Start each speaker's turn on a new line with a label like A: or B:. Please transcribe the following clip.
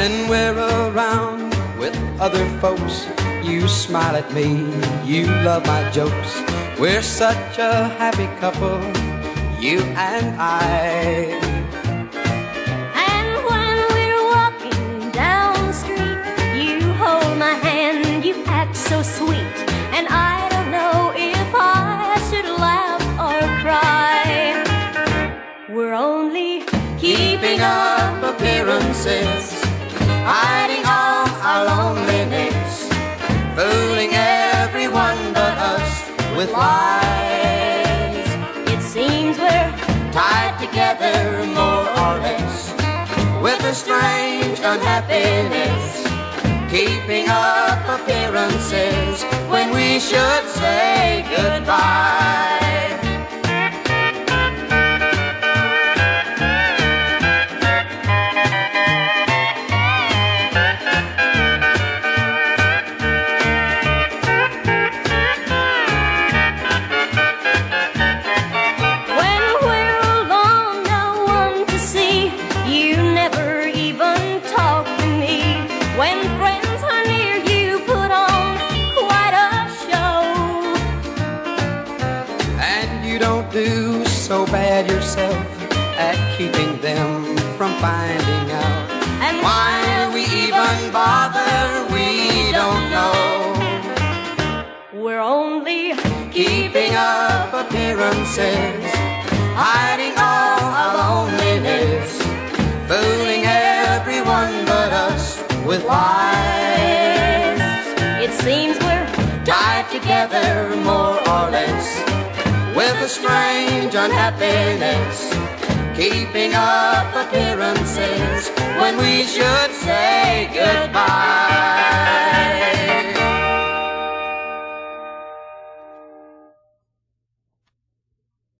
A: When we're around with other folks, you smile at me, you love my jokes. We're such a happy couple, you and I. fooling everyone but us with lies.
B: It seems we're
A: Tied together more or less with a strange unhappiness, keeping up appearances when we should say don't do so bad yourself at keeping them from finding out.
B: And
A: Why we even bother, we don't know.
B: We're only
A: Keeping up appearances, hiding all our loneliness, fooling everyone but us with lies.
B: It seems we're
A: Tied together more with a strange unhappiness, keeping up appearances when we should say goodbye.